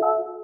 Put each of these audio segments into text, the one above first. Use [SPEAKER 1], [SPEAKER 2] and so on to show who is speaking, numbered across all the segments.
[SPEAKER 1] you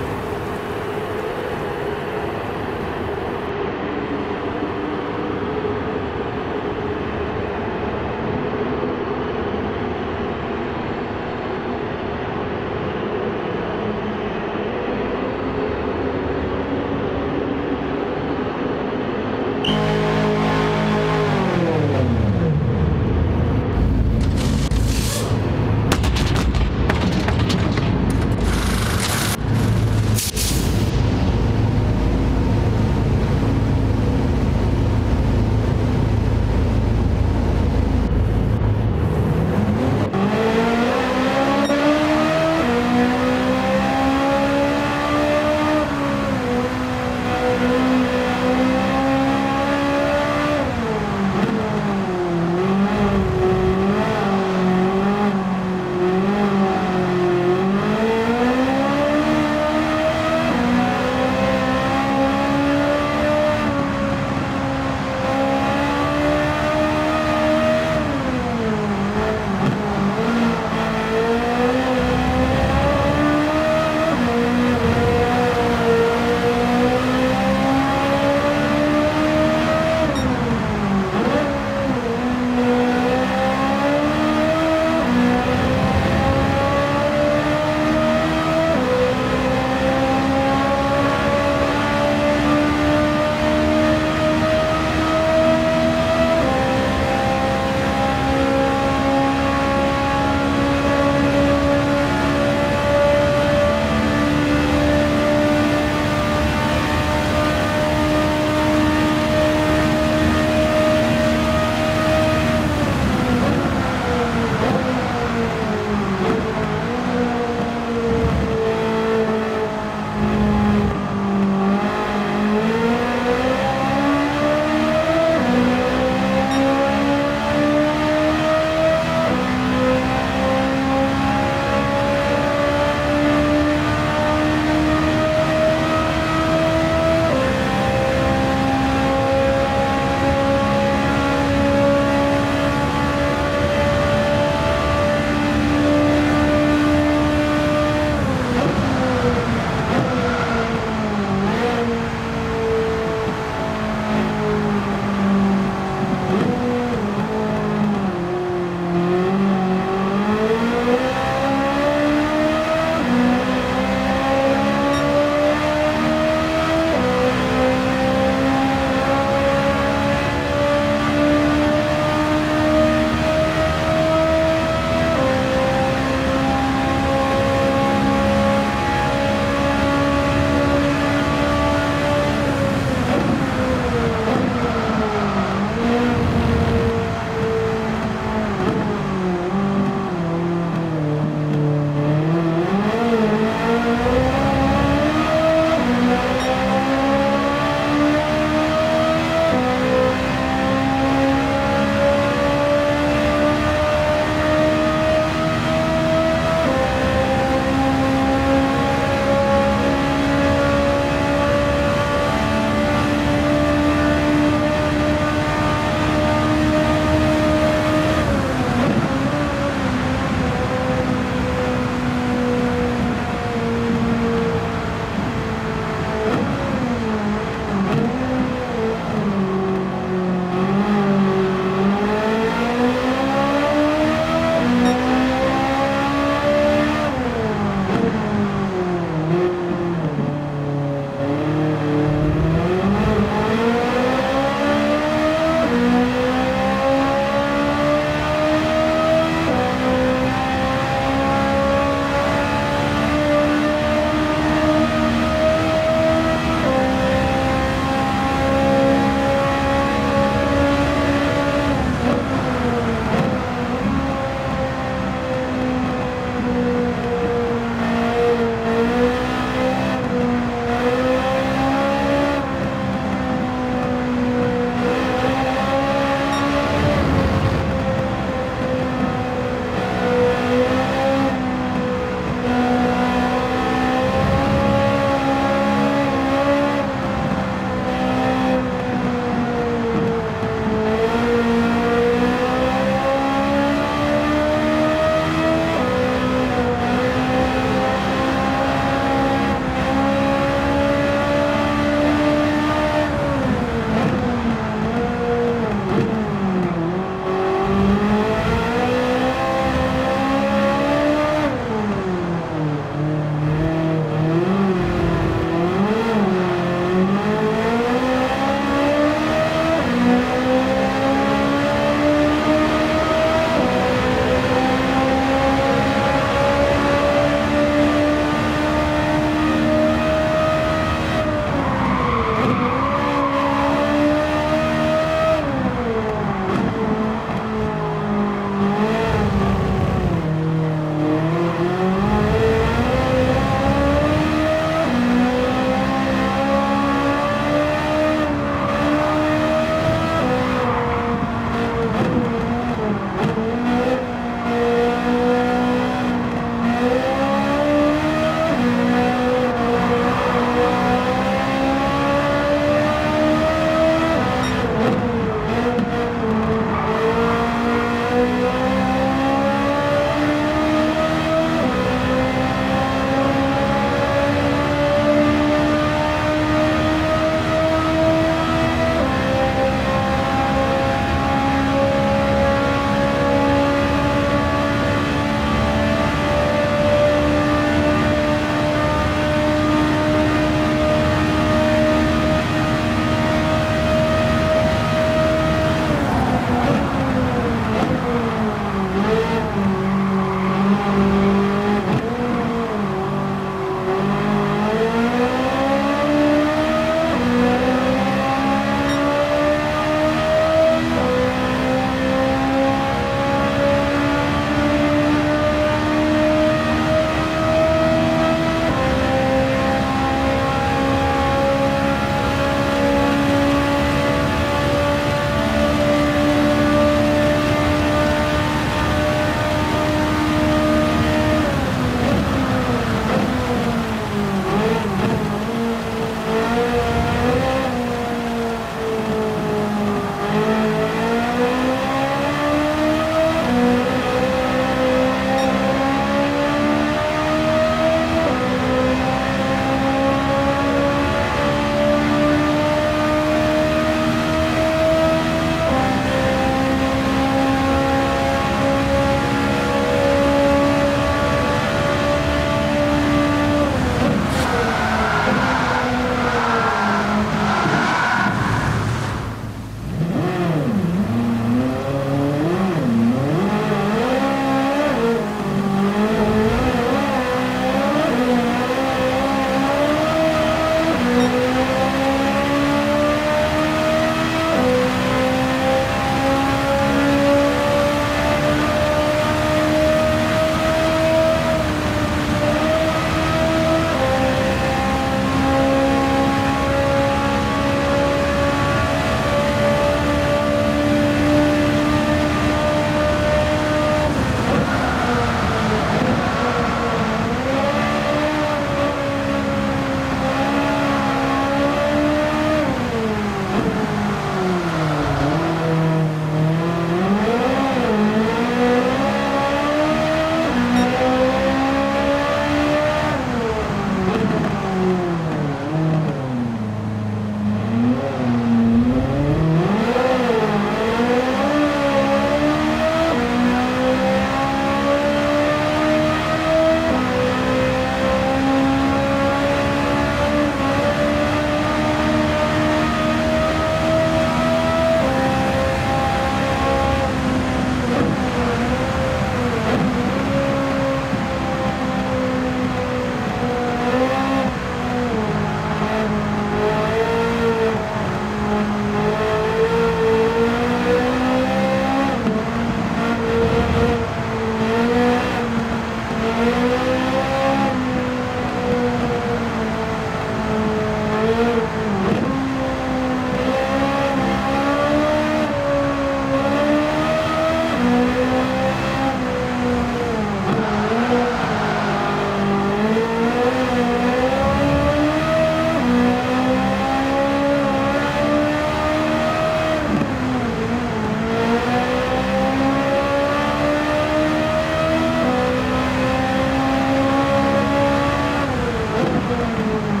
[SPEAKER 1] Thank you.